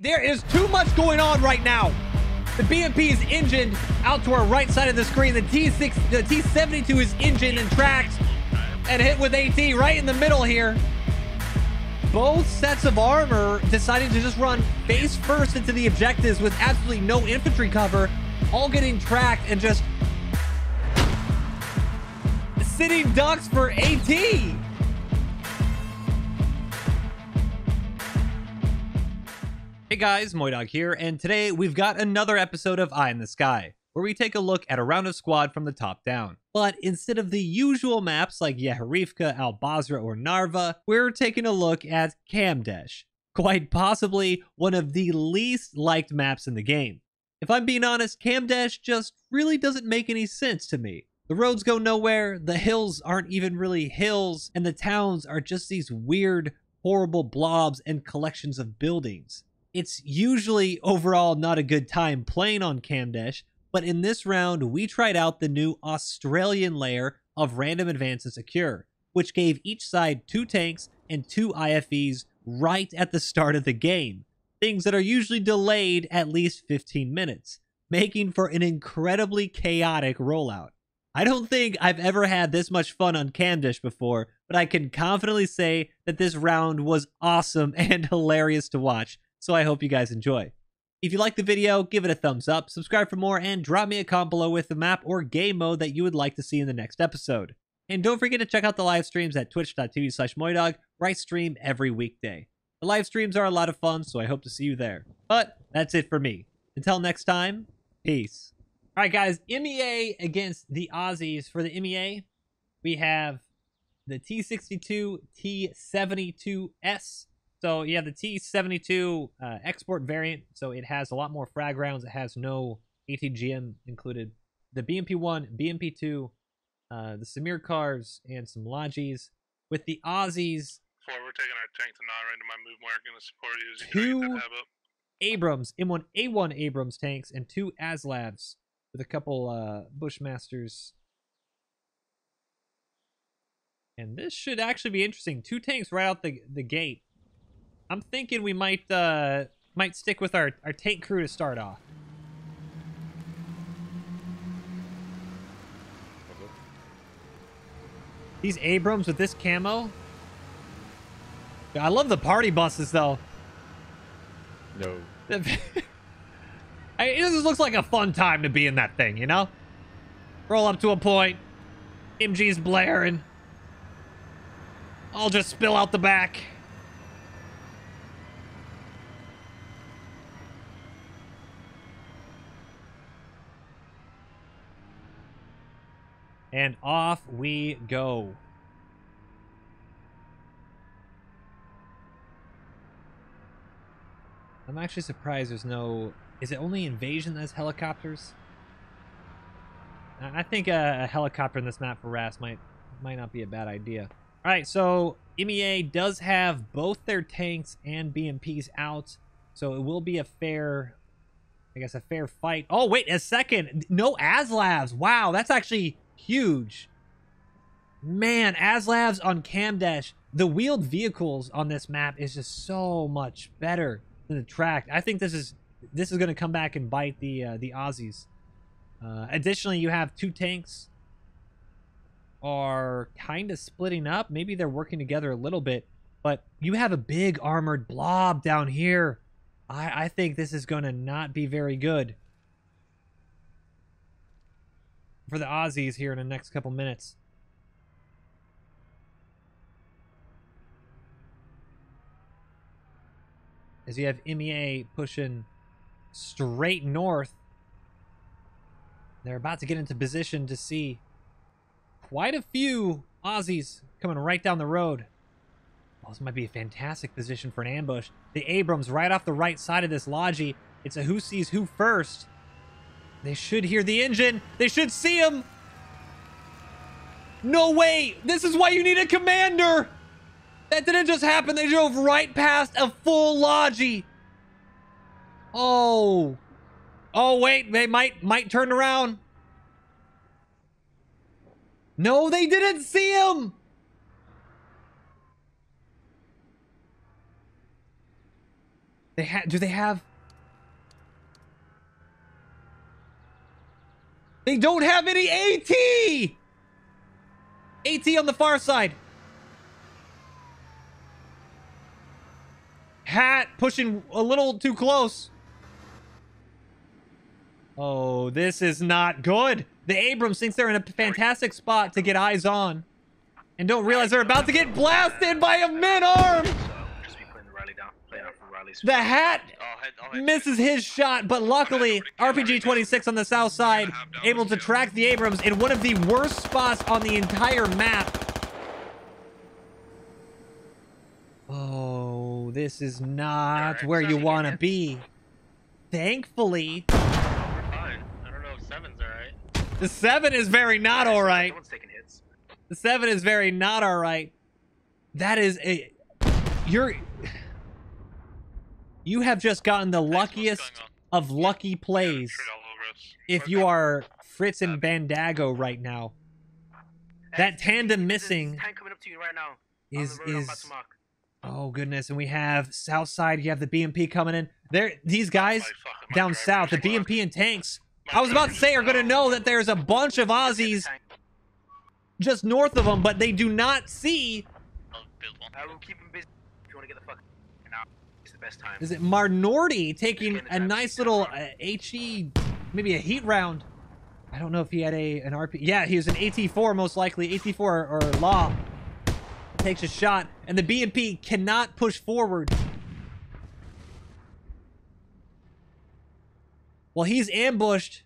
There is too much going on right now. The BMP is engined out to our right side of the screen. The T6, the T72 is engined and tracked and hit with AT right in the middle here. Both sets of armor deciding to just run face first into the objectives with absolutely no infantry cover, all getting tracked and just sitting ducks for AT. Hey guys, MoiDawg here, and today we've got another episode of Eye in the Sky, where we take a look at a round of squad from the top down. But instead of the usual maps like Yehorivka, Al Basra, or Narva, we're taking a look at Kamdesh, quite possibly one of the least liked maps in the game. If I'm being honest, Kamdesh just really doesn't make any sense to me. The roads go nowhere, the hills aren't even really hills, and the towns are just these weird, horrible blobs and collections of buildings. It's usually overall not a good time playing on Kamdesh, but in this round, we tried out the new Australian layer of Random Advance and Secure, which gave each side two tanks and two IFVs right at the start of the game, things that are usually delayed at least 15 minutes, making for an incredibly chaotic rollout. I don't think I've ever had this much fun on Kamdesh before, but I can confidently say that this round was awesome and hilarious to watch, so I hope you guys enjoy. If you like the video, give it a thumbs up, subscribe for more, and drop me a comment below with the map or game mode that you would like to see in the next episode. And don't forget to check out the live streams at twitch.tv slash MoiDawg, where I stream every weekday. The live streams are a lot of fun, so I hope to see you there. But that's it for me. Until next time, peace. All right, guys, MEA against the Aussies. For the MEA, we have the T62, T72S, so yeah, the T72 uh, export variant, so it has a lot more frag rounds. It has no ATGM included. The BMP1, BMP2, uh, the Safir cars, and some Logis. With the Aussies, Four, we're taking our tank to non-random. My move mark going to support you Two- get that tab up. Abrams, M1, A1 Abrams tanks, and two Aslavs with a couple uh, Bushmasters. And this should actually be interesting. Two tanks right out the the gate. I'm thinking we might uh might stick with our, our tank crew to start off. These Abrams with this camo. I love the party buses though. No. I, it just looks like a fun time to be in that thing, you know? Roll up to a point. MG's blaring. I'll just spill out the back. And off we go. I'm actually surprised there's no. Is it only invasion that has helicopters? I think a, a helicopter in this map for RAS might might not be a bad idea. All right, so MEA does have both their tanks and BMPs out, so it will be a fair, I guess, a fair fight. Oh wait, a second, no Aslavs. Wow, that's actually huge. Man, Aslavs on Kamdesh. The wheeled vehicles on this map is just so much better than the track. I think this is this is going to come back and bite the uh, the Aussies. Uh, additionally, you have two tanks are kind of splitting up. Maybe they're working together a little bit, but you have a big armored blob down here. I, I think this is going to not be very good for the Aussies here in the next couple minutes. As you have MEA pushing straight north. They're about to get into position to see quite a few Aussies coming right down the road. This might be a fantastic position for an ambush. The Abrams right off the right side of this Logi. It's a who sees who first. They should hear the engine. They should see him. No way. This is why you need a commander. That didn't just happen. They drove right past a full Logi. Oh. Oh, wait. They might might turn around. No, they didn't see him. They ha do they have They don't have any AT! AT on the far side. Hat pushing a little too close. Oh, this is not good. The Abrams thinks they're in a fantastic spot to get eyes on. And don't realize they're about to get blasted by a mid-arm. So just be putting the rally down, playing out for rallies. The hat I'll head, I'll head misses his shot, but luckily, RPG-26 on the south side able to track the Abrams in one of the worst spots on the entire map. Oh, this is not Alright, where you want to be. Thankfully, We're fine. I don't know if seven's alright. the 7 is very not. No one's taking hits. The 7 is very not alright. That is a... You're... You have just gotten the luckiest of lucky plays. Shit all over us. if you are Fritz and Bandago right now. That tandem missing Tank coming up to you right now. on is the road I'm about is oh goodness, and we have south side. You have the BMP coming in. There, these guys My fucking- my down south, the. BMP and tanks. I was about to say are going to know that there's a bunch of Aussies just north of them, but they do not see. The best time. Is it Marnorty taking a nice little uh, HE, maybe a heat round? I don't know if he had a an RP. Yeah, he was an AT4 most likely. AT4 or, or Law takes a shot, and the BMP cannot push forward. Well, he's ambushed.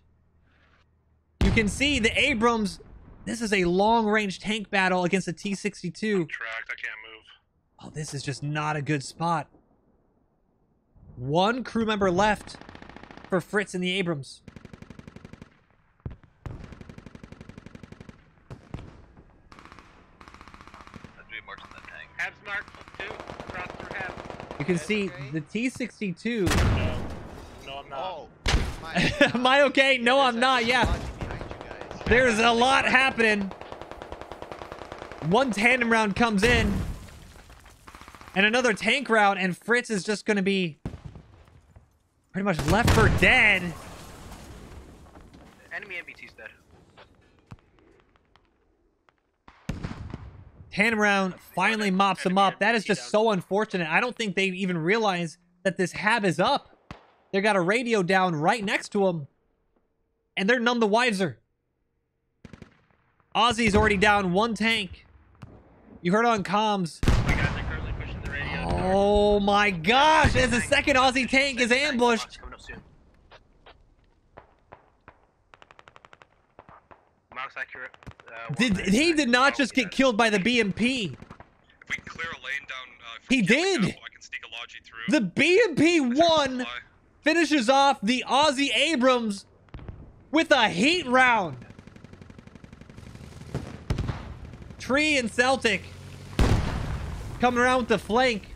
You can see the Abrams. This is a long-range tank battle against a T-62. Tracked. I can't move. Oh, this is just not a good spot. One crew member left for Fritz and the Abrams. I'd be marching that tank. Habs marked two. Cross through Habs. You can see the T-62. No, no, I'm not. Oh, Am I okay? No, I'm not. Yeah, there's a lot happening. One tandem round comes in, and another tank round, and Fritz is just going to be pretty much left for dead. Enemy MBT's dead. Tandem round finally mops him up. That is just so unfortunate. I don't think they even realize that this hab is up. They got a radio down right next to him. And they're none the wiser. Ozzy's already down one tank. You heard on comms. My guys are currently pushing the radio. Oh my gosh, as the second Aussie tank is ambushed. Did he did not just get killed by the BMP. He did. The BMP one finishes off the Aussie Abrams with a heat round. Tree and Celtic coming around with the flank.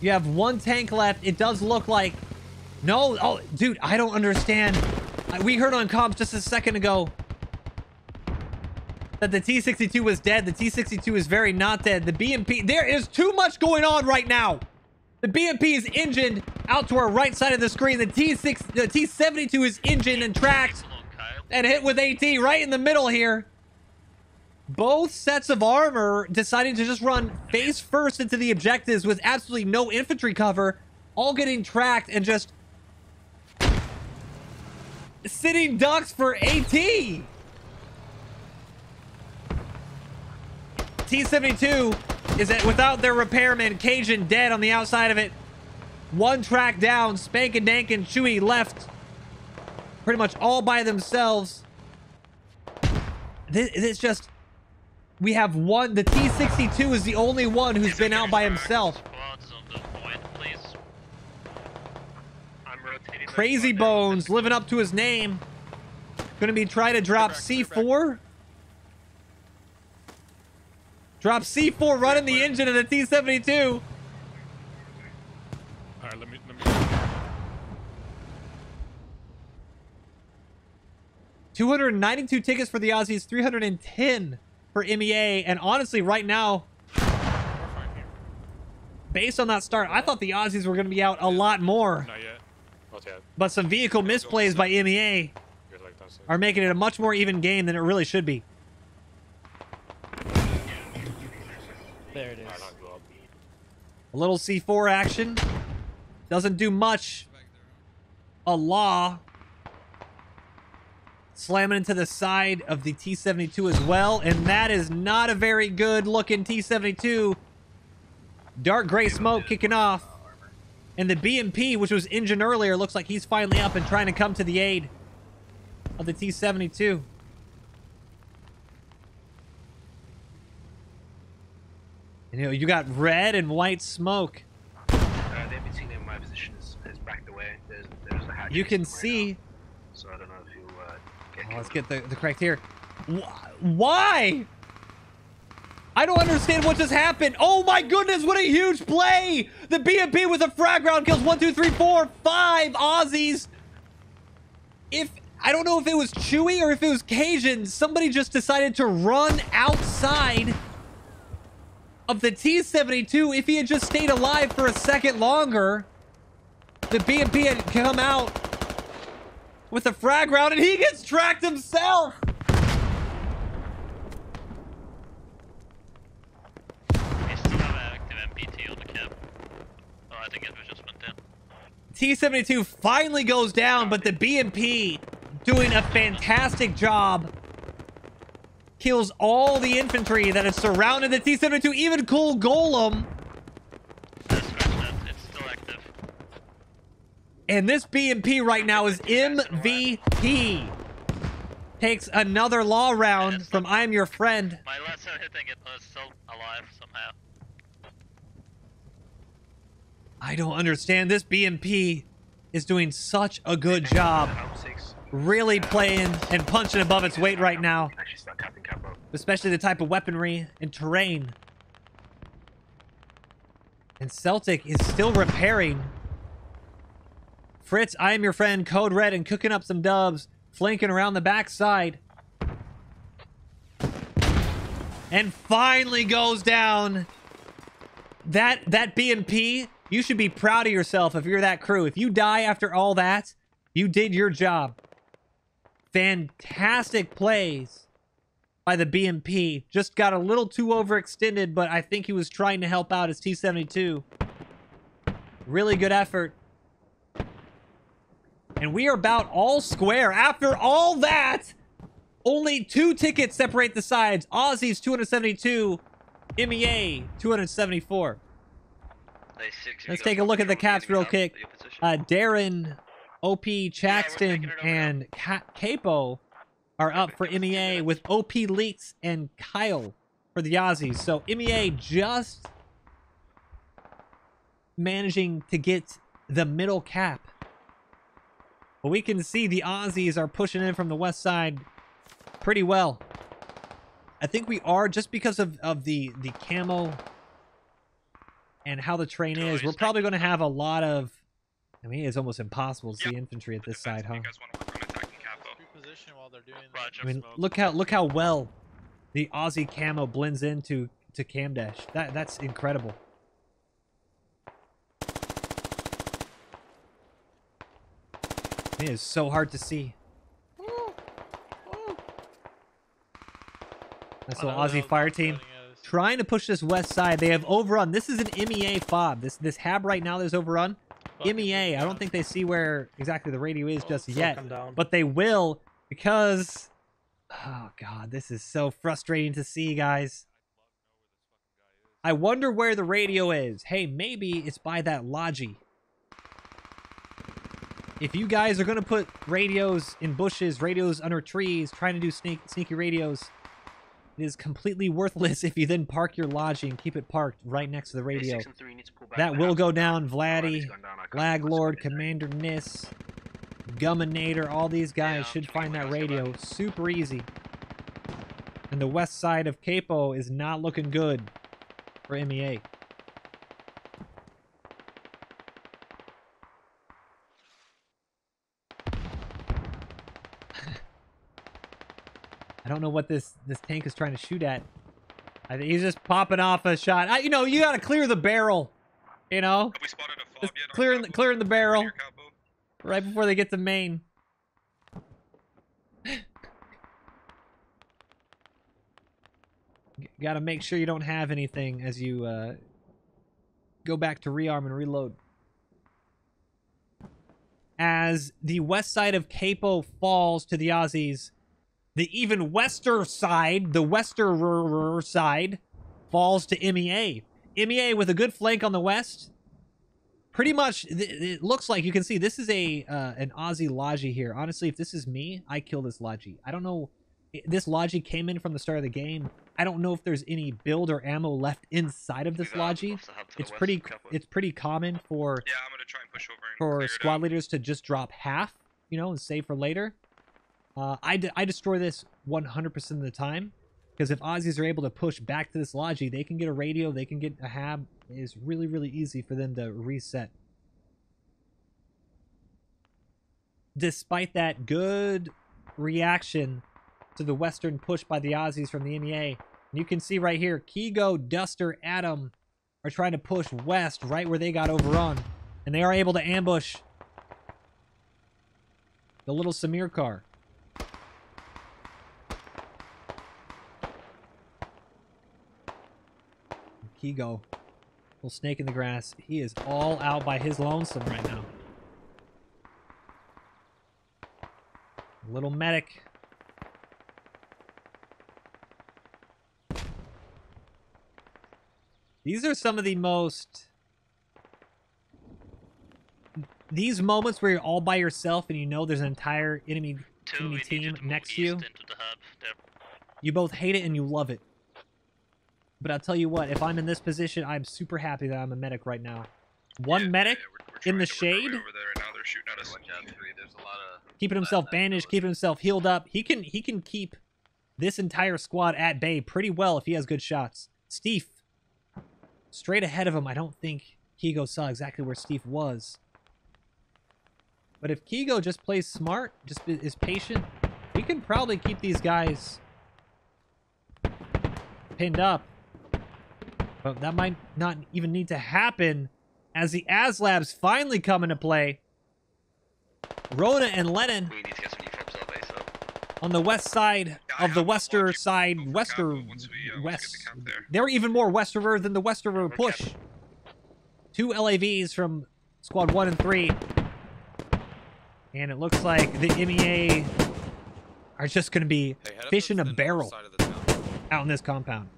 You have one tank left. It does look like... No, oh, dude, I don't understand. We heard on comms just a second ago that the T-62 was dead. The T-62 is very not dead. The BMP... There is too much going on right now. The BMP is engined out to our right side of the screen. The T6, the T72 is engined and tracked Hold on, Kyle. and hit with AT right in the middle here. Both sets of armor deciding to just run face first into the objectives with absolutely no infantry cover, all getting tracked and just sitting ducks for AT. T72 is at, without their repairman, Cajun dead on the outside of it. One track down, Spank and Dank and Chewy left pretty much all by themselves. This, it's just we have one. The T62 is the only one who's been out by himself. Squads on the point, please. I'm rotating. the Crazy. Bones living up to his name. Gonna be trying to drop C4. Drop C4 running the engine of the T72. All right, let me. Let me. 292 tickets for the Aussies, 310 for MEA, and honestly, right now, We're fine here. based on that start, I thought the Aussies were going to be out a lot more. Not yet. Not yet. But some vehicle misplays by MEA You're like that's it. are making it a much more even game than it really should be. There it is. Alright, not go up. A little C4 action. Doesn't do much. A law. Slamming into the side of the T-72 as well. And that is not a very good looking T-72. Dark gray smoke kicking off. And the BMP, which was engine earlier, looks like he's finally up and trying to come to the aid of the T-72. You know, you got red and white smoke. Uh, the in my position is, is backed away. There's, there's You can see. so I don't know if you'll uh, get Oh, let's get the, the correct here. Wh- Why? I don't understand what just happened. Oh my goodness, what a huge play! The BMP with a frag round kills one, two, three, four, five Aussies. If I don't know if it was Chewy or if it was Cajun, somebody just decided to run outside of the T-72. If he had just stayed alive for a second longer, the BMP had come out with a frag round and he gets tracked himself. They still have an active MBT on the cap. Oh, I think it was just went down. T-72 finally goes down, but the BMP doing a fantastic job. Kills all the infantry that has surrounded the T-72, even Cool Golem. Uh, scratch that. It's still active. And this BMP right now is MVP. Takes another law round from I'm Your Friend. My last time hitting it was still alive somehow. I don't understand. This BMP is doing such a good job. Really playing and punching above its weight right now. Actually, start capping capo. especially the type of weaponry and terrain. And Celtic is still repairing. Fritz, I am your friend, Code Red, and cooking up some dubs, flanking around the backside. And finally goes down. That that BMP, you should be proud of yourself if you're that crew. If you die after all that, you did your job. Fantastic plays by the BMP. Just got a little too overextended, but I think he was trying to help out his T-72. Really good effort. And we are about all square. After all that, only two tickets separate the sides. Aussies 272, MEA 274. Let's take a look at the caps real quick. Uh, Darren, OP, Chaxton, taking it over now. and Ca- Capo are up for MEA with OP Leaks and Kyle for the Aussies. So MEA just managing to get the middle cap. But we can see the Aussies are pushing in from the west side pretty well. I think we are just because of, of the, the camo and how the train is. We're probably going to have a lot of... I mean, it's almost impossible to see Yep. infantry at this side, huh? You guys want to work on attacking capo. Reposition while they're doing I mean, look how look how well the Aussie camo blends into to Kamdesh. That that's incredible. It is so hard to see. That's Oh, no, Aussie fire team trying to push this west side. They have overrun. This is an MEA fob. This this hab right now that's overrun. MEA. I don't think they see where exactly the radio is just yet, but they will because. Oh god, this is so frustrating to see, guys. I wonder where the radio is. Hey, maybe it's by that Logi. If you guys are gonna put radios in bushes, radios under trees, trying to do sneak, sneaky radios, it is completely worthless if you then park your Logi and keep it parked right next to the radio. Three need to pull back That will go down. Vladdy, he's gone down. I can't- Lag Lord, get in there. Commander Nis, Gumminator, all these guys Yeah, should find that radio super easy. And the west side of Capo is not looking good for MEA. I don't know what this this tank is trying to shoot at. I think he's just popping off a shot. I, you know, you got to clear the barrel You know, Have we spotted a fob just yet? clearing the clearing the barrel right before they get to main. Gotta make sure you don't have anything as you uh, go back to rearm and reload. As the west side of Capo falls to the Aussies, the even wester side, the westerer side, falls to MEA. MEA with a good flank on the west. Pretty much, it looks like you can see this is a uh, an Aussie Logi here. Honestly, if this is me, I kill this Logi. I don't know. This Logi came in from the start of the game. I don't know if there's any build or ammo left inside of this Logi. off the hub to the It's pretty. It's pretty common for Yeah, I'm gonna try and push over and for squad leaders to just drop half, you know, and save for later. Uh, I, de- I destroy this 100% of the time because if Aussies are able to push back to this Logi, they can get a radio, they can get a hab. It's really, really easy for them to reset. Despite that good reaction to the Western push by the Aussies from the MEA, you can see right here, Kigo, Duster, Adam are trying to push west right where they got overrun. And they are able to ambush the little Safir car. Kigo, little snake in the grass. He is all out by his lonesome right now. Little medic. These are some of the most these moments where you're all by yourself and you know there's an entire enemy enemy team you to move next to you. into the hub. You both hate it and you love it. But I'll tell you what, if I'm in this position, I'm super happy that I'm a medic right now. One Yeah, medic yeah, we're, we're in the trying to work our way shade? Over there, and now they're shooting at us. Watch out, three. There's a lot of. keeping himself bandaged, keeping himself healed up. He can he can keep this entire squad at bay pretty well if he has good shots. Steve, straight ahead of him. I don't think Kigo saw exactly where Steve was. But if Kigo just plays smart, just is patient, we can probably keep these guys pinned up. But that might not even need to happen as the ASLAVs finally come into play. Rona and Lennon We need to get some defobs up, base up. on the west side Yeah, of the have wester side, over wester we, uh, once we get west. the. They're even more westerer than the westerer Okay. push. Two LAVs from squad one and three, and it looks like the MEA are just going to be Hey, head up fish in a barrel side of the town. out in this compound.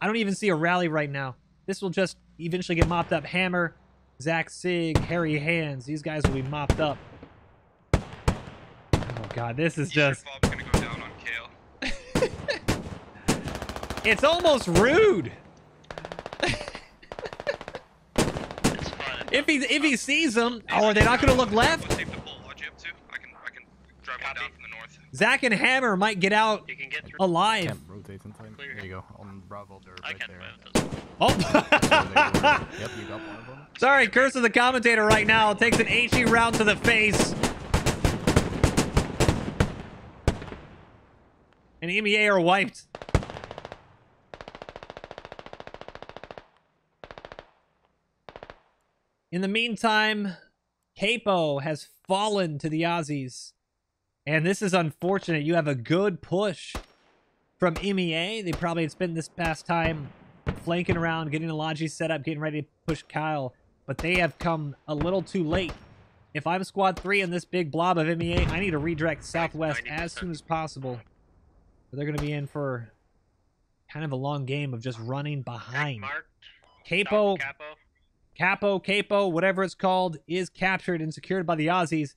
I don't even see a rally right now. This will just eventually get mopped up. Hammer, Zach Sig, Harry Hands. These guys will be mopped up. Oh god, this is just go down on Kale. it's almost rude. If he if he uh, sees them, oh, are they not going to look left? What's safe to pull Logi up to? I can I can drive one down from the north. Zach and Hammer might get out You can get through. alive. Camp rotates in time. Clear. There you go. On Bravo, they're I right can't there. Oh, yep, you got one of them. sorry, curse of the commentator right now. Takes an HE round to the face. And MEA are wiped. In the meantime, Capo has fallen to the Aussies. And this is unfortunate. You have a good push from MEA. They probably had spent this past time flanking around, getting a Logi set up, getting ready to push Kyle. But they have come a little too late. If I'm squad three in this big blob of MEA, I need to redirect southwest as soon as possible. They're going to be in for kind of a long game of just running behind. Capo. Capo, Capo, whatever it's called, is captured and secured by the Aussies.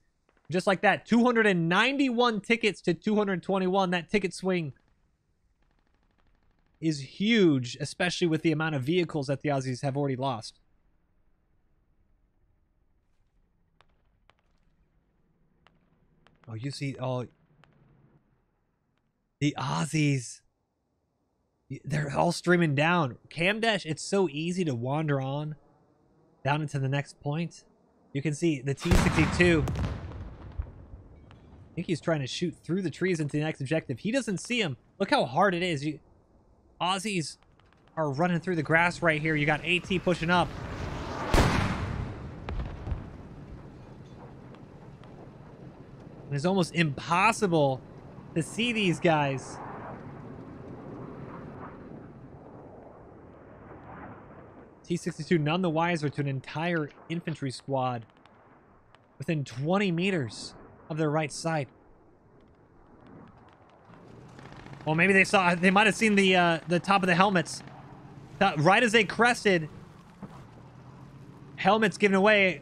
Just like that, 291 tickets to 221. That ticket swing is huge, especially with the amount of vehicles that the Aussies have already lost. Oh, you see, oh, the Aussies. They're all streaming down. Kamdesh, it's so easy to wander on down into the next point. You can see the T-62. I think he's trying to shoot through the trees into the next objective. He doesn't see him. Look how hard it is. You, Aussies are running through the grass right here. You got AT pushing up. It's almost impossible to see these guys. T-62 none the wiser to an entire infantry squad within 20 meters of their right side. Well, maybe they saw, they might have seen the, uh, the top of the helmets. Right as they crested, helmets given away,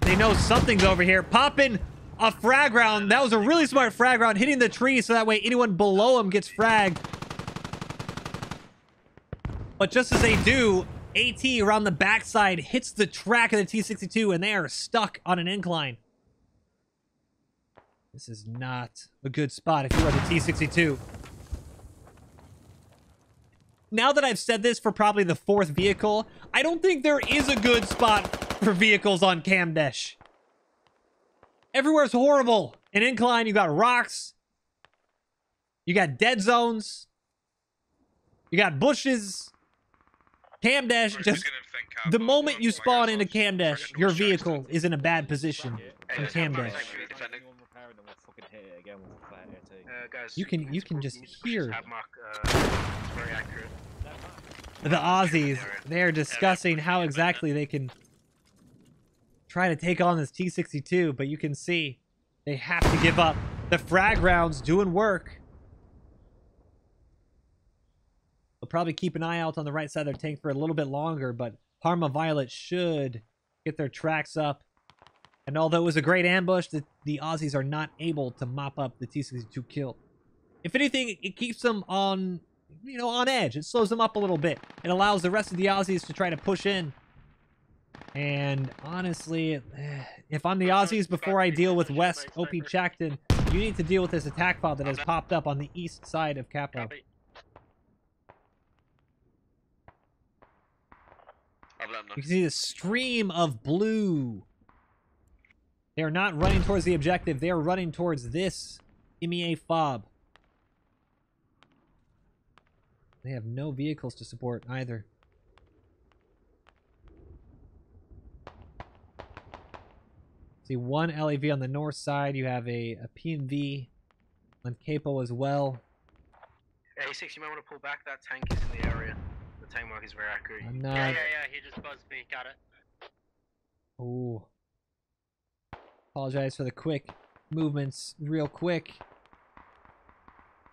they know something's over here. Popping a frag round. That was a really smart frag round, hitting the tree so that way anyone below him gets fragged. But just as they do, AT around the backside hits the track of the T-62 and they are stuck on an incline. This is not a good spot if you are the T-62. Now that I've said this for probably the fourth vehicle, I don't think there is a good spot for vehicles on Kamdesh. Everywhere's horrible. An incline, you got rocks. You got dead zones. You got bushes. Kamdesh just... gonna think Cap The moment you spawn into ourselves. Kamdesh, your vehicle is in a bad position Hey, in Kamdesh. you. Uh, guys, You can- you can push- just need to push hear. this tab mark, uh, it's very accurate. The Aussies, they're discussing how exactly they can try to take on this T-62, but you can see they have to give up. The frag rounds doing work. They'll probably keep an eye out on the right side of their tank for a little bit longer, but Parma Violet should get their tracks up. And although it was a great ambush, the, the Aussies are not able to mop up the T-62 kill. If anything, it keeps them on, you know, on edge. It slows them up a little bit. It allows the rest of the Aussies to try to push in. And honestly, eh, if I'm the Aussies before I deal with West OP Chackton, you need to deal with this attack file that has popped up on the east side of Capo. You can see the stream of blue. They are not running towards the objective. They are running towards this MEA fob. They have no vehicles to support either. See one LAV on the north side. You have a, a PMV on Capo as well. A6, you might want to pull back. That tank is in the area. The tank mark is very accurate. I'm Yeah, not. yeah, yeah. He just buzzed me. Got it. Ooh. Apologize for the quick movements, real quick.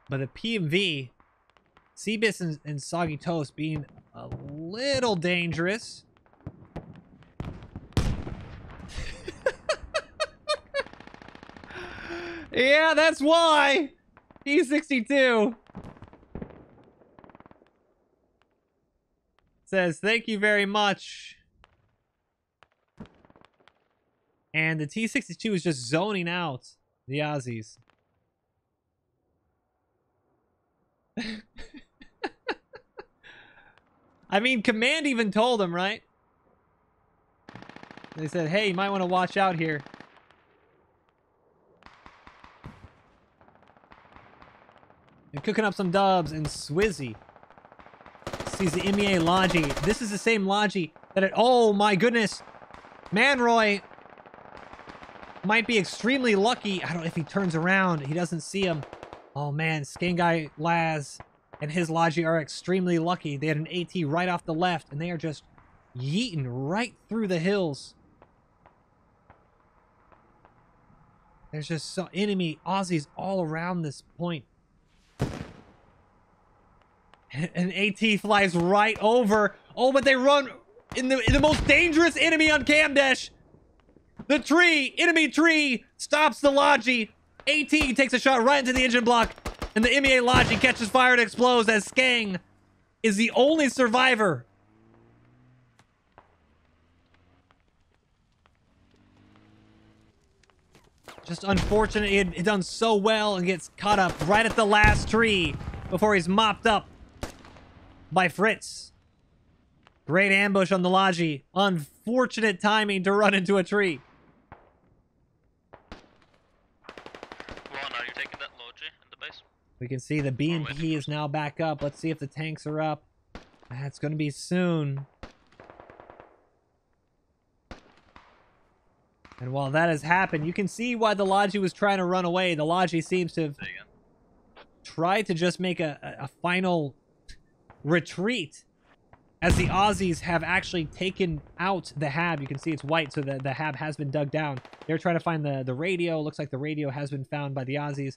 But the PMV, Seabis and, and Soggy Toast being a little dangerous. yeah, that's why. E62 says, thank you very much. And the T-62 is just zoning out the Aussies. I mean, Command even told him, right? They said, hey, you might want to watch out here. They're cooking up some dubs, and Swizzy sees the MEA Logi. This is the same Logi that it... Oh, my goodness. Manroy might be extremely lucky. I don't know if he turns around. He doesn't see him. Oh, man. Skangai Laz and his Logi are extremely lucky. They had an AT right off the left, and they are just yeeting right through the hills. There's just so enemy Aussies all around this point. An AT flies right over. Oh, but they run in the, in the most dangerous enemy on Kamdesh. The tree, enemy tree, stops the Logi. AT takes a shot right into the engine block. And the MEA Logi catches fire and explodes as Skang is the only survivor. Just unfortunate he had, done so well and gets caught up right at the last tree before he's mopped up by Fritz. Great ambush on the Logi. Unfortunate timing to run into a tree. One, are you taking that Logi in the base? We can see the BMP is now back up. Let's see if the tanks are up. Ah, That's going to be soon. And while that has happened, you can see why the Logi was trying to run away. The Logi seems to have tried to just make a, a, a final retreat as the Aussies have actually taken out the hab. You can see it's white, so the, the hab has been dug down. They're trying to find the, the radio. Looks like the radio has been found by the Aussies.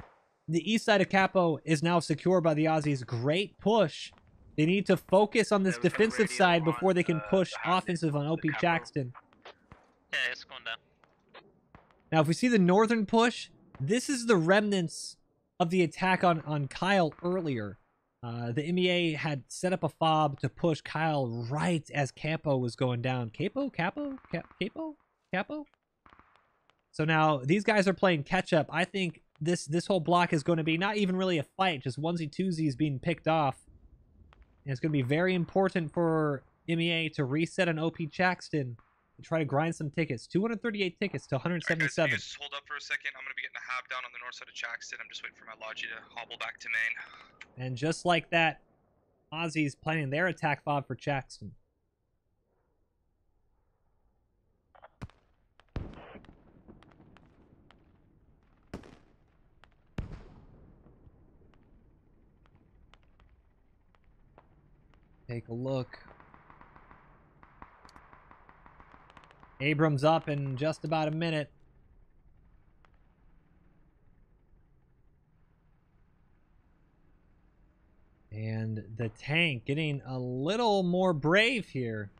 The east side of Capo is now secure by the Aussies. Great push. They need to focus on this There was a defensive side before they can uh, push the offensive on OP Jackson. Yeah, it's going down. Now, if we see the northern push, this is the remnants of the attack on, on Kyle earlier. Uh, the MEA had set up a fob to push Kyle right as Capo was going down. Capo? Capo? Cap- Capo? Capo? So now these guys are playing catch up. I think this this whole block is going to be not even really a fight, just onesie twosies being picked off. And it's going to be very important for MEA to reset an OP Jackson and try to grind some tickets. 238 tickets to Alright, guys, if 177. you guys hold up for a second. I'm gonna be getting a hab down on the north side of Chaxton. I'm just waiting for my Logi to hobble back to main. And just like that, Aussies planning their attack fob for Jackson. Take a look. Abrams up in just about a minute. And the tank getting a little more brave here.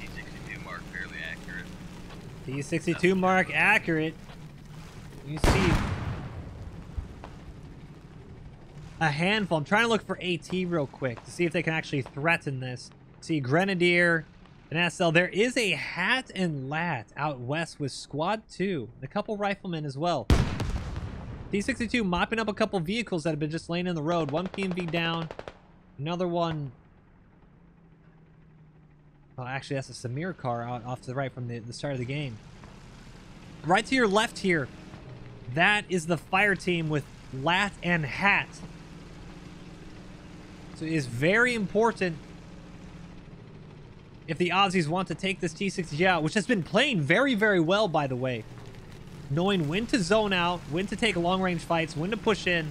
T62 mark fairly accurate. T62 mark accurate. You see a handful. I'm trying to look for AT real quick to see if they can actually threaten this. See Grenadier and SL. There is a hat and lat out west with squad two. And A couple riflemen as well. T62 mopping up a couple vehicles that have been just laying in the road. One PMV down. Another one Oh, actually, that's a Safir car out off to the right from the, the start of the game. Right to your left here, that is the fire team with Lat and Hat. So it is very important if the Aussies want to take this T60 out, which has been playing very, very well, by the way. Knowing when to zone out, when to take long-range fights, when to push in.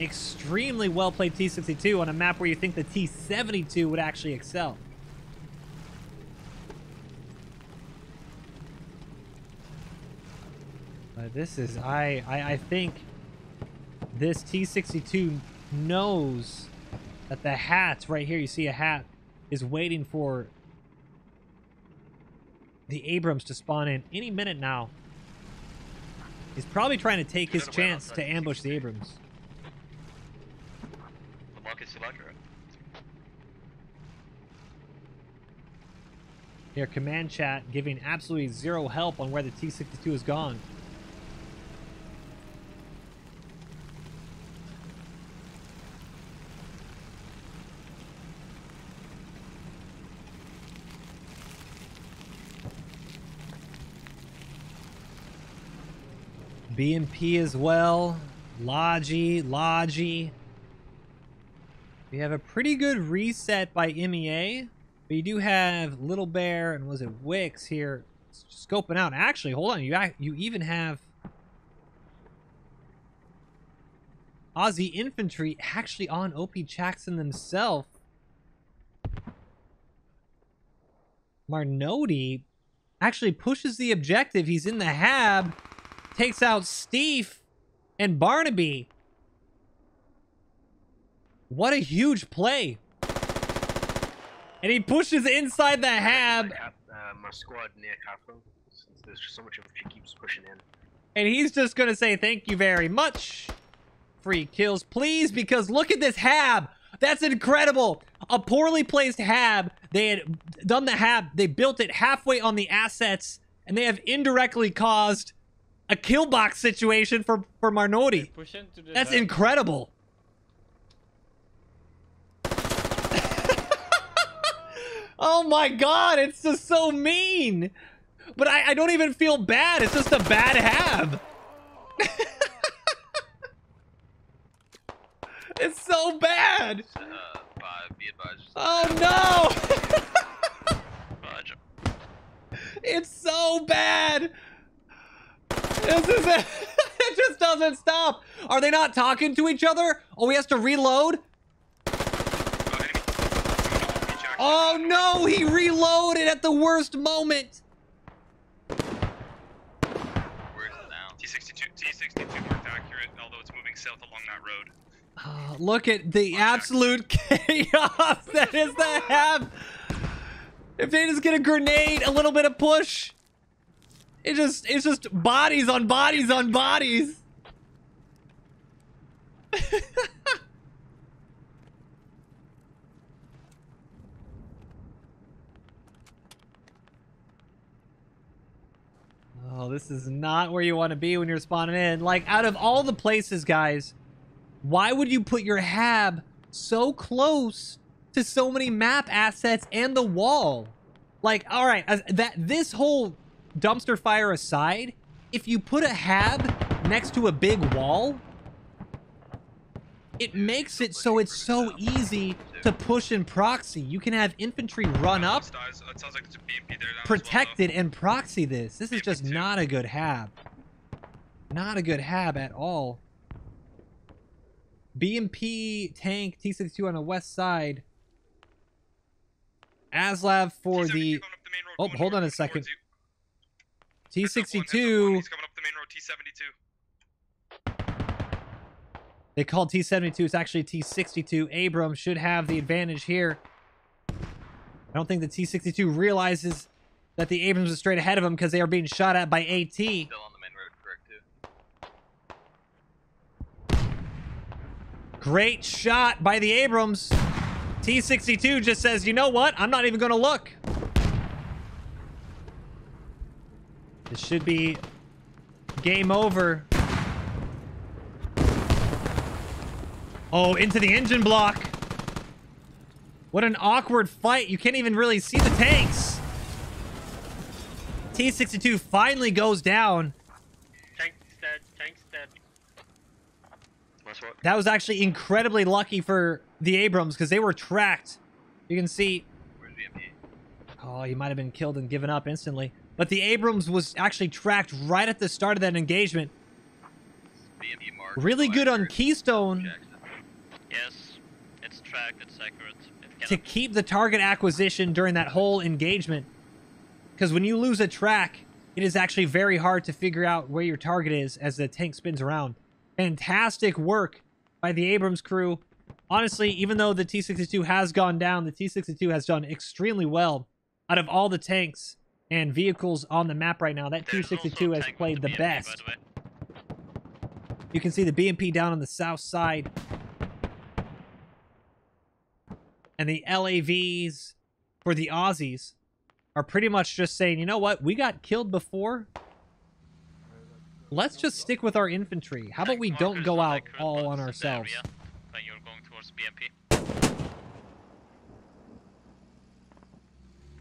Extremely well-played T62 on a map where you think the T72 would actually excel. Uh, this is I, I I think this T62 knows that the hat right here, you see a hat, is waiting for the Abrams to spawn in any minute now. He's probably trying to take his chance to ambush the Abrams. The mark is still accurate. Here, command chat giving absolutely zero help on where the T62 has gone. BMP as well. Logi, Logi. We have a pretty good reset by MEA. But you do have Little Bear and was it Wix here scoping out. Actually, hold on. You you even have Aussie infantry actually on OP Jackson themselves. Marnoti actually pushes the objective. He's in the hab, takes out Steve and Barnaby. What a huge play. And he pushes inside the hab, uh, my squad near Capo. Since there's just so much of she keeps pushing in. and he's just going to say thank you very much. Free kills, please, because look at this hab. That's incredible. A poorly placed hab. They had done the hab. They built it halfway on the assets, and they have indirectly caused a kill box situation for, for Marnoti. Push into the That's back. incredible. oh my god, it's just so mean. But I, I don't even feel bad. It's just a bad hab. It's so bad. Uh, be. Oh no! It's so bad. This is it. it just doesn't stop. Are they not talking to each other? Oh, he has to reload. Uh, enemy. Coming off Jackson. Oh no, he reloaded at the worst moment. Where's it now? T62, T62 marked accurate, although it's moving south along that road. Oh, look at the absolute chaos that is the hab. If they just get a grenade, a little bit of push, it just it's just bodies on bodies on bodies. Oh, this is not where you want to be when you're spawning in. Like, out of all the places, guys, why would you put your hab so close to so many map assets and the wall? Like, all right, that this whole dumpster fire aside, if you put a hab next to a big wall, it makes it so it's so easy to push in proxy. You can have infantry run up, Dies. It sounds like it's a BMP there now as well, though. protected, and proxy this. This is just not a good hab. Not a good hab at all. BMP tank T62 on the west side. Aslav for the coming up the main road, Oh, hold on a second. towards you. Heads up one, heads up one, T62. He's coming up the main road, T72. They called T72. It's actually T62. Abrams should have the advantage here. I don't think the T62 realizes that the Abrams is straight ahead of him because they are being shot at by AT. Still on the main road, correct too. Great shot by the Abrams. T62 just says, you know what? I'm not even going to look. This should be game over. Oh, into the engine block. What an awkward fight. You can't even really see the tanks. T62 finally goes down. Tank's dead. Tank's dead. That was actually incredibly lucky for the Abrams because they were tracked. You can see, Where's BMP? oh, he might have been killed and given up instantly. But the Abrams was actually tracked right at the start of that engagement. Really good on Keystone Yes, it's tracked, it's accurate. It to keep the target acquisition during that whole engagement. Because when you lose a track, it is actually very hard to figure out where your target is as the tank spins around. Fantastic work by the Abrams crew. Honestly, even though the T-62 has gone down, the T-62 has done extremely well out of all the tanks and vehicles on the map right now. That There's also a T-62 has played the BMP, best. The. You can see the BMP down on the south side. And the LAVs for the Aussies are pretty much just saying, you know what? We got killed before. Let's just stick with our infantry. How about we don't go out all on it's in the ourselves? area When you're going towards BMP.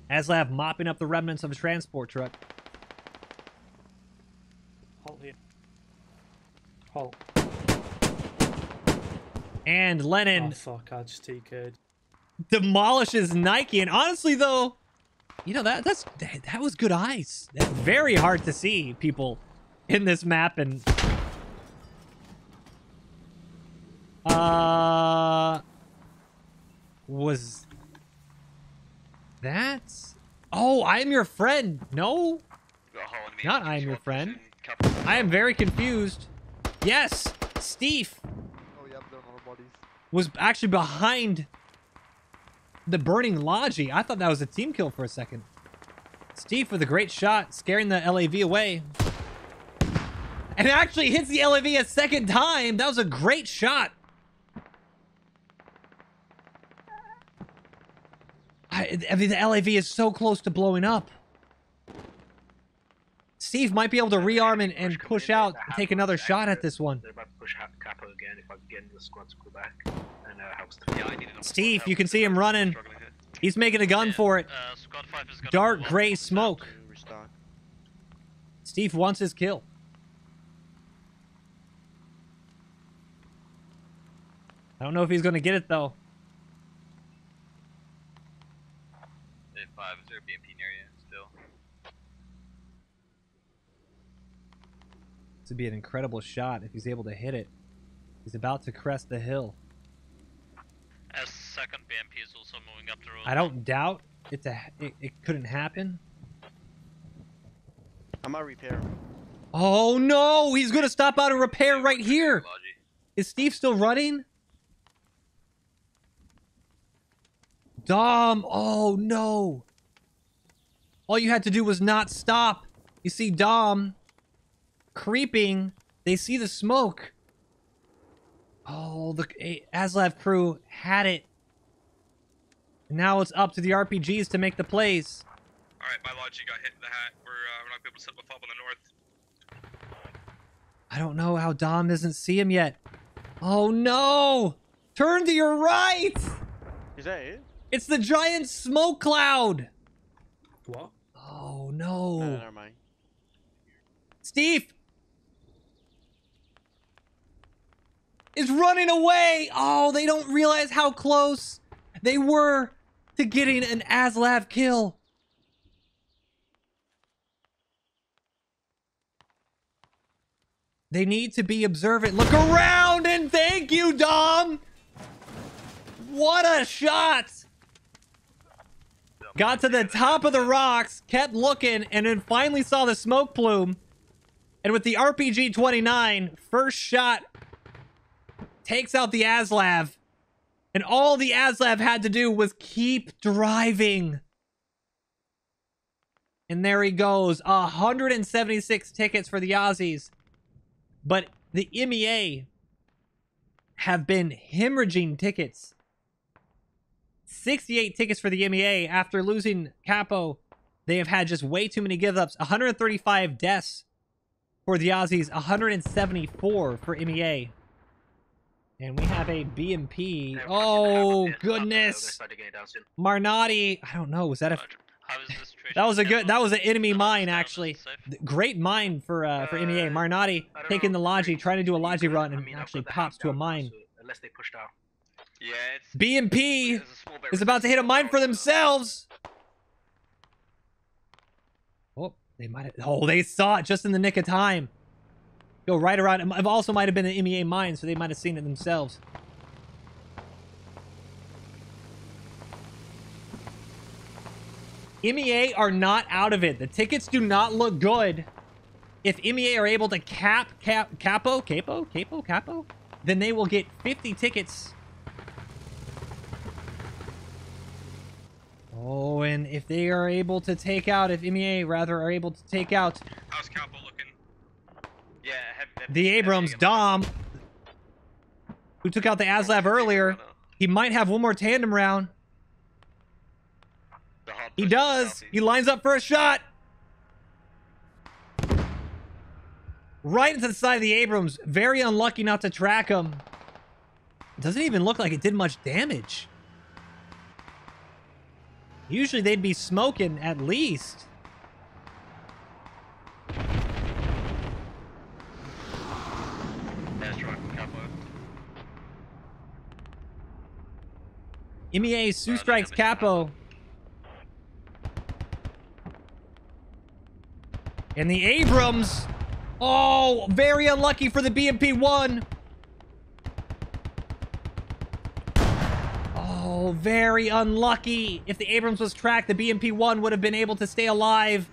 Aslav mopping up the remnants of a transport truck. Halt here. Halt. And Lennon Oh fuck! I just TK'd. demolishes Nike. And honestly, though, you know that that's that, that was good eyes. That's very hard to see people in this map. And uh, was that? Oh, I am your friend. No, Not I am your friend. I am very confused. Yes, Steve Oh, bodies. was actually behind the burning Logi. I thought that was a team kill for a second. Steve with a great shot, scaring the LAV away. And actually hits the LAV a second time. That was a great shot. I, I mean, the LAV is so close to blowing up. Steve might be able to rearm and, and push out and take another shot at this one. They're about to push ha- Capo again if I can get into the squad to go back and help to Yeah, I needed him. Steve, you can see him running. He's making a gun for it. Uh, squad 5 is gonna Dark gray smoke. Steve wants his kill. I don't know if he's going to get it, though. Day 5, is there a BMP near you still? This would be an incredible shot if he's able to hit it. He's about to crest the hill. As second BMP is also moving up the road. I don't doubt it's a, it, it couldn't happen. I'm a repair. Oh no! He's gonna stop out a repair right here. Is Steve still running? Dom! Oh no! All you had to do was not stop. You see Dom creeping. They see the smoke. Oh, the eh, Aslav crew had it. Now it's up to the RPGs to make the plays. Alright, my Logi got hit in the hat. We're, uh, we're not gonna be able to set up a fob on the north. I don't know how Dom doesn't see him yet. Oh no! Turn to your right! Is that it? It's the giant smoke cloud! What? Oh No, no. never mind. Steve! Is running away! Oh, they don't realize how close they were to getting an Aslav kill. They need to be observant. Look around and thank you, Dom! What a shot! Got to the top of the rocks, kept looking, and then finally saw the smoke plume. And with the RPG 29, first shot takes out the Aslav. And all the Aslav had to do was keep driving. And there he goes. 176 tickets for the Aussies. But the MEA have been hemorrhaging tickets. 68 tickets for the MEA after losing Capo. They have had just way too many give ups. 135 deaths for the Aussies, 174 for MEA. And we have a BMP. Yeah, Oh, gonna have a bit up there, They're goodness. starting to get it down soon. Marnotti. I don't know. Was that a. How is? That was a good. That was an enemy mine, actually. Great mine for uh, for MEA. Uh, Marnotti taking know. the Logi, trying to do a Logi run, and mean, I've actually pops to a mine. so Unless they push down. Yeah, it's. BMP there's a small bit is about to hit a mine for themselves. Oh, they might have. Oh, they saw it just in the nick of time. Go right around. It also might have been an MEA mine, so they might have seen it themselves. MEA are not out of it. The tickets do not look good. If MEA are able to cap, cap, capo, capo, capo, capo, then they will get 50 tickets. Oh, and if they are able to take out, if MEA rather are able to take out How's Capo looking? Yeah, have, have, the Abrams Dom, who took out the Aslav earlier, he might have one more tandem round. He does. He lines up for a shot. Right into the side of the Abrams. Very unlucky not to track him. Doesn't even look like it did much damage. Usually they'd be smoking at least. That's right, Capo. MEA Sue strikes Capo. And the Abrams. Oh, very unlucky for the BMP-1. Oh, very unlucky. If the Abrams was tracked, the BMP-1 would have been able to stay alive.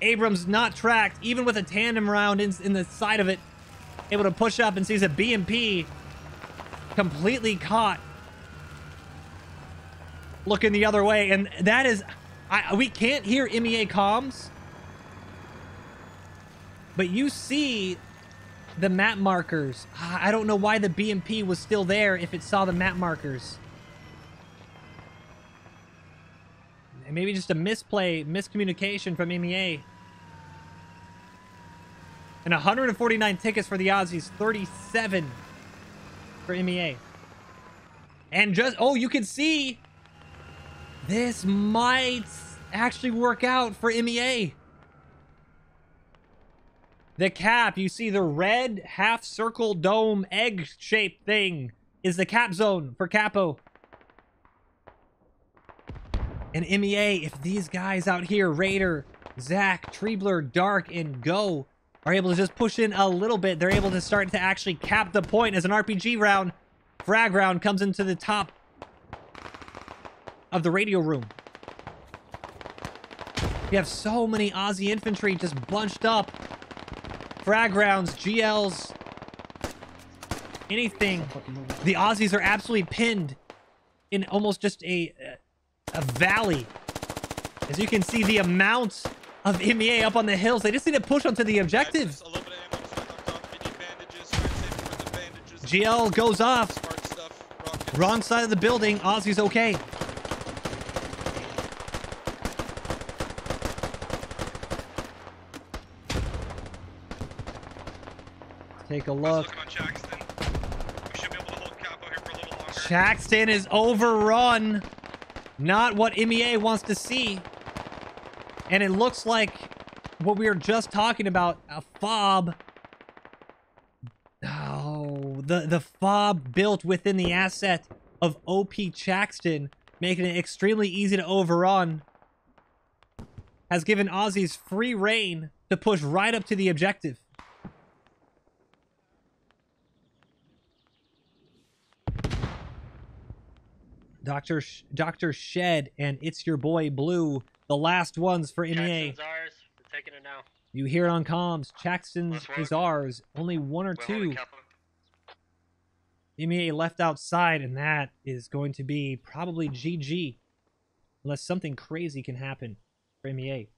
Abrams not tracked, even with a tandem round in, in the side of it. Able to push up and sees a BMP completely caught looking the other way. And that is, I, we can't hear MEA comms, but you see the map markers. I don't know why the BMP was still there if it saw the map markers. Maybe just a misplay, miscommunication from MEA. And 149 tickets for the Aussies, 37 for MEA. And just, oh, you can see this might actually work out for MEA. The cap, you see the red half circle dome egg shaped thing is the cap zone for Capo. And MEA, if these guys out here, Raider, Zach, Trebler, Dark, and Go, are able to just push in a little bit, they're able to start to actually cap the point as an RPG round, frag round comes into the top of the radio room. You have so many Aussie infantry just bunched up. Frag rounds, GLs, anything. The Aussies are absolutely pinned in almost just a a valley. As you can see, the amount of MEA up on the hills. They just need to push onto the objective. GL goes off. Wrong side of the building. Aussie's okay. Take a look. Looking Jackson. We should be able to hold Capo here for a little is overrun. Not what MEA wants to see. And it looks like what we were just talking about, a fob. Oh, the, the fob built within the asset of OP Chaxton, making it extremely easy to overrun, has given Aussies free reign to push right up to the objective. Dr. Sh- Dr. Shed and It's Your Boy Blue, the last ones for MEA. Jackson's ours. We're taking it now. You hear it on comms. Chaxton's is ours. Only one or We're two. MEA left outside, and that is going to be probably GG. Unless something crazy can happen for MEA.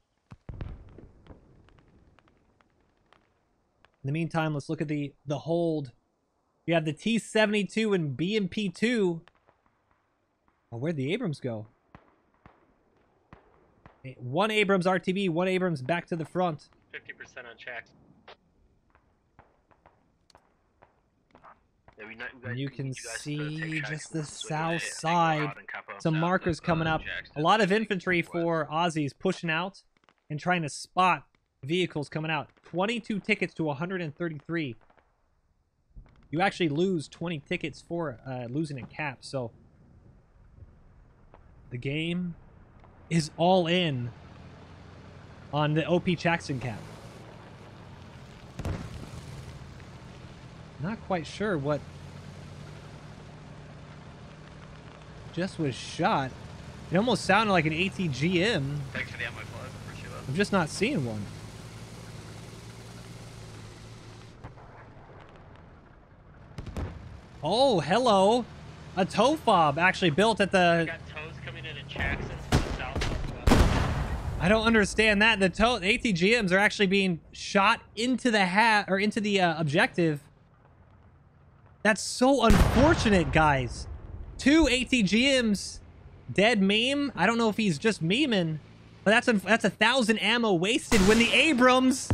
In the meantime, let's look at the, the hold. We have the T-72 and BMP-2. Oh, where'd the Abrams go? One Abrams RTB, one Abrams back to the front. 50% on checks. Yeah, we know- we And you can you see just the south and side. hard on Capo. Some markers coming up. A lot of infantry for Aussies pushing out and trying to spot vehicles coming out. 22 tickets to 133. You actually lose 20 tickets for uh, losing a cap, so the game is all in on the OP Jackson cap. Not quite sure what just was shot. It almost sounded like an ATGM. Thanks for the ammo appreciate that. I'm just not seeing one. Oh, hello. A tow fob actually built at the... got TOWs coming in at Jackson's from the south. northwest. I don't understand that. The ATGMs are actually being shot into the hat or into the uh, objective. That's so unfortunate, guys. Two ATGMs dead meme. I don't know if he's just memeing, but that's a, that's a thousand ammo wasted when the Abrams.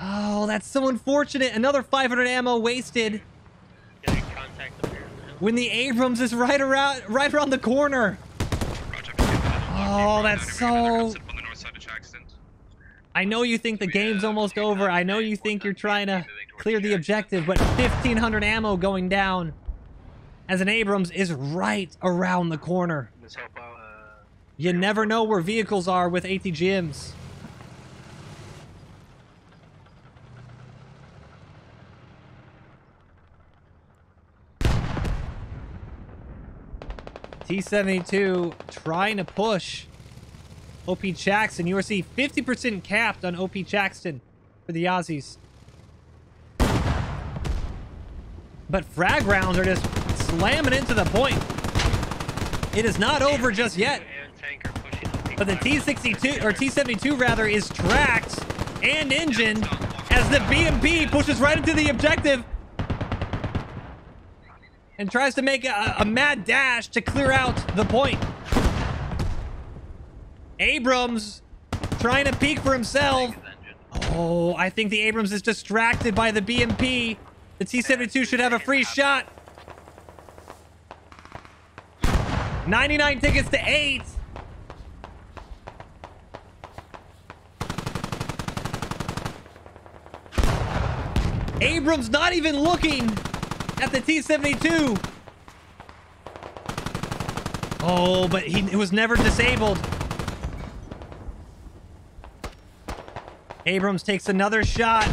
Oh, that's so unfortunate. Another 500 ammo wasted Getting contact up when the Abrams is right around right around the corner. Roger, I'm just getting that Oh, that's so- sit on the north side of Jackson. I know you think the game's almost over. I know you think you're trying to clear the objective, but 1500 ammo going down as an Abrams is right around the corner. Let's help out. Uh, You never know where vehicles are with ATGMs. T72 trying to push OP Jackson. You see 50% capped on OP Jackson for the Aussies. But frag rounds are just slamming into the point. It is not over just yet. But the T62 or T72 rather is tracked and engined as the BMP pushes right into the objective and tries to make a, a mad dash to clear out the point. Abrams trying to peek for himself. Oh, I think the Abrams is distracted by the BMP. The T72 should have a free shot. 99 tickets to 8. Abrams not even looking. At the T-72. Oh, but he it was never disabled. Abrams takes another shot.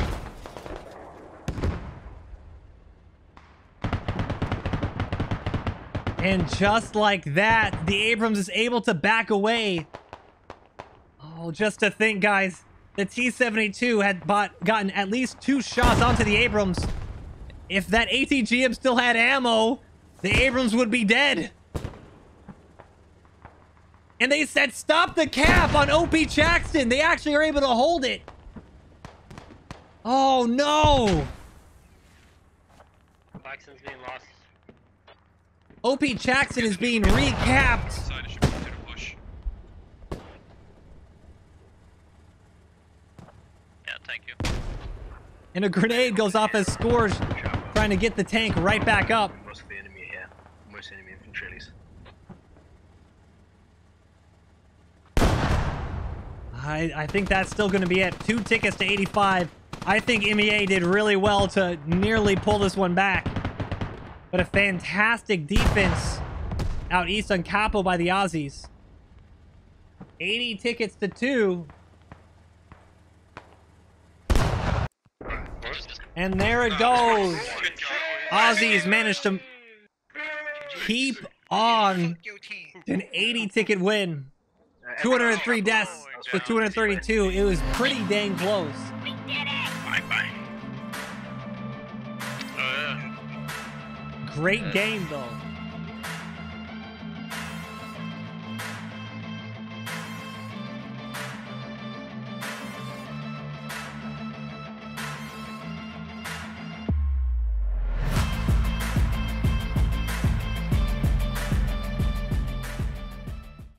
And just like that, the Abrams is able to back away. Oh, just to think, guys. The T-72 had bought, gotten at least two shots onto the Abrams. If that ATGM still had ammo, the Abrams would be dead. And they said, stop the cap on OP Jackson. They actually are able to hold it. Oh, no. Blackson's being lost. OP Jackson is being recapped. Side, it should be easier to push. Yeah, thank you. And a grenade goes off as Scourge trying to get the tank right back up. Most of the enemy here. Most enemy infantry. I, I think that's still going to be it. Two tickets to 85. I think MEA did really well to nearly pull this one back. But a fantastic defense out east on Capo by the Aussies. 80 tickets to two. And there it goes. Aussies managed to keep on an 80 ticket win. Uh, 203 deaths with 232. It was pretty dang close. Great game, though.